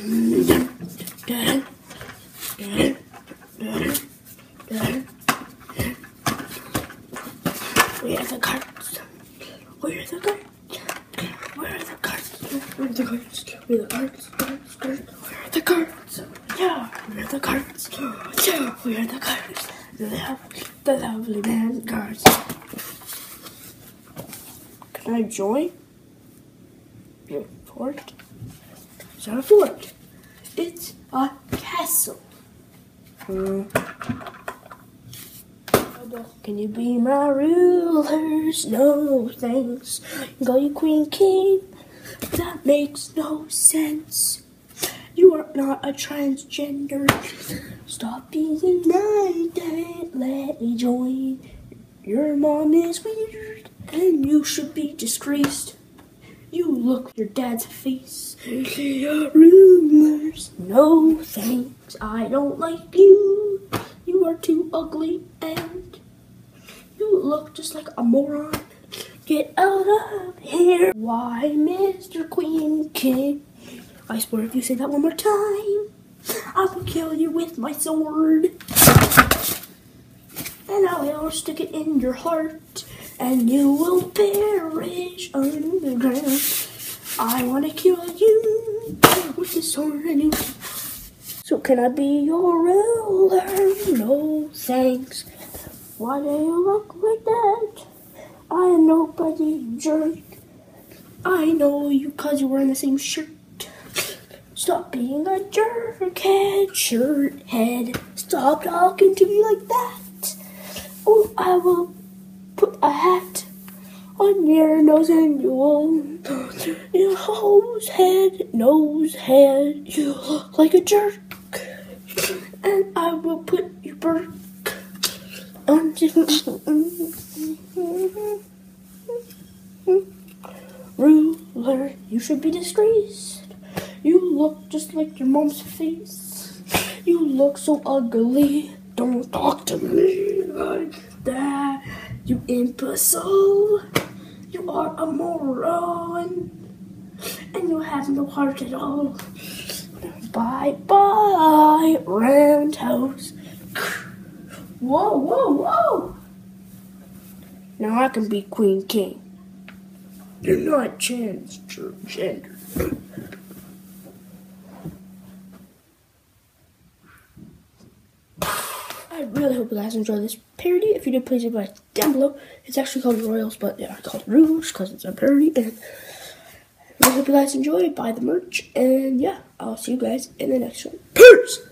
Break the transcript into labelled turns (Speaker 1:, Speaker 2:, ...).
Speaker 1: Where are the cards? Where are the cards? Where are the cards? Where are the cards? Where are the cards? Cards, cards. Where are the cards? Yeah, where are the cards? Yeah, where are the cards? Lovely, the lovely man cards. Can I join? Fort? It's not a fort. It's a castle. Can you be my rulers? No thanks. Call you queen king? That makes no sense. You are not a transgender. Stop being my dad. Let me join. Your mom is weird, and you should be disgraced. Look your dad's face. Rumors, no thanks. I don't like you. You are too ugly and you look just like a moron. Get out of here. Why, Mr. Queen King? I swear if you say that one more time, I will kill you with my sword. And I will stick it in your heart, and you will perish underground. I want to kill you with the sword, and. So can I be your ruler? No, thanks. Why do you look like that? I am nobody jerk. I know you cause you're wearing the same shirt. Stop being a jerk head, shirt head. Stop talking to me like that. Or I will put a hat on your nose and you your hose head, nose head. You look like a jerk. And I will put you burk Ruler, you should be disgraced. You look just like your mom's face. You look so ugly. Don't talk to me like that. You imbecile. You are a moron. And you have no heart at all. Bye bye, roundhouse. Whoa, whoa, whoa! Now I can be Queen King. You're not transgender. Really hope you guys enjoyed this parody. If you did, please leave a like down below. It's actually called Royals, but yeah, I called Rouge because it's a parody. And I hope you guys enjoyed. Buy the merch. And yeah, I'll see you guys in the next one. Peace!